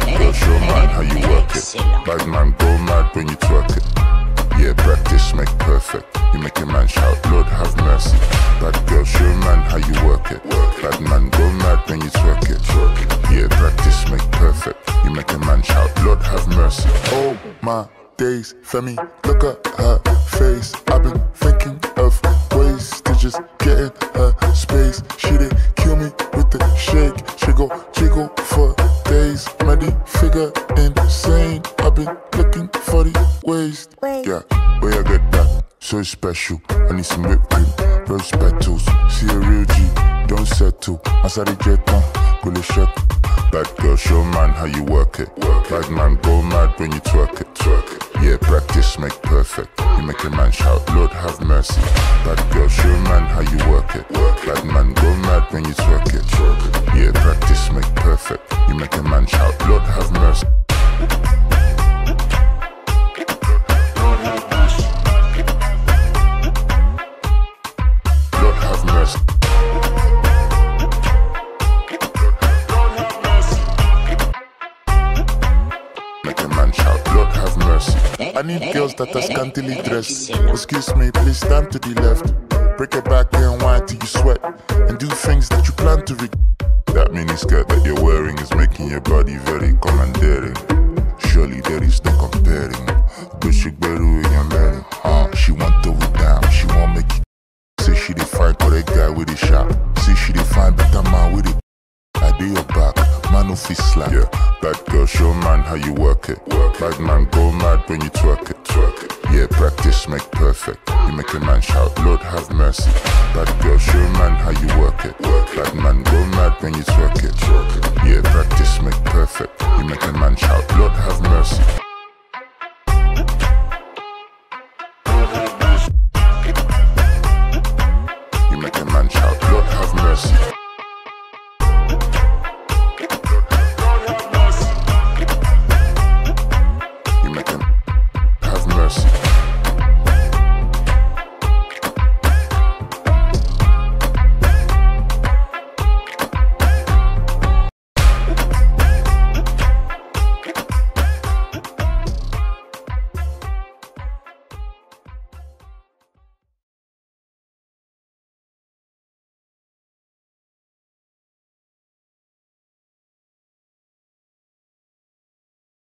girl, show man how you work it. Bad man, go mad when you twerk it. Yeah, practice make perfect. You make a man shout, Lord have mercy. Bad girl, show man how you work it. Bad man, go mad when you twerk it. Yeah, practice make perfect. You make a man shout, Lord have mercy. Oh my days, Femi, look at her face. I've been thinking of ways to just days. Muddy figure insane. I've been looking for the waist. Yeah, where I get that? So special. I need some whipped cream, rose petals. See a real G, Outside the jet, uh, go le shut. Bad girl, show man how you work it. Work Bad man, go mad when you twerk it. Twerk it. Yeah, practice make perfect. You make a man shout, Lord have mercy. Bad girl, show man how you work it. Bad man, go mad when you twerk it. Twerk it. Yeah, practice make perfect. You make a man shout, Lord have mercy. I need girls that are scantily dressed. Excuse me, please stand to the left. Break your back and whine till you sweat. And do things that you plan to regret. That mini skirt that you're wearing is making your body very commandering. Surely there is no comparing. But she better in your man. Uh, she want it down. She want make it. Say she define that guy with a shot. Say she define better man with it. Do your back, man no fit slack. Yeah, bad girl, show man how you work it. Work bad man, go mad when you twerk it. Twerk it. Yeah, practice make perfect. You make a man shout, Lord have mercy. Bad girl, show man how you work it. Work bad man, go mad when you twerk it. Twerk it. Yeah, practice make perfect. You make a man shout, Lord have mercy.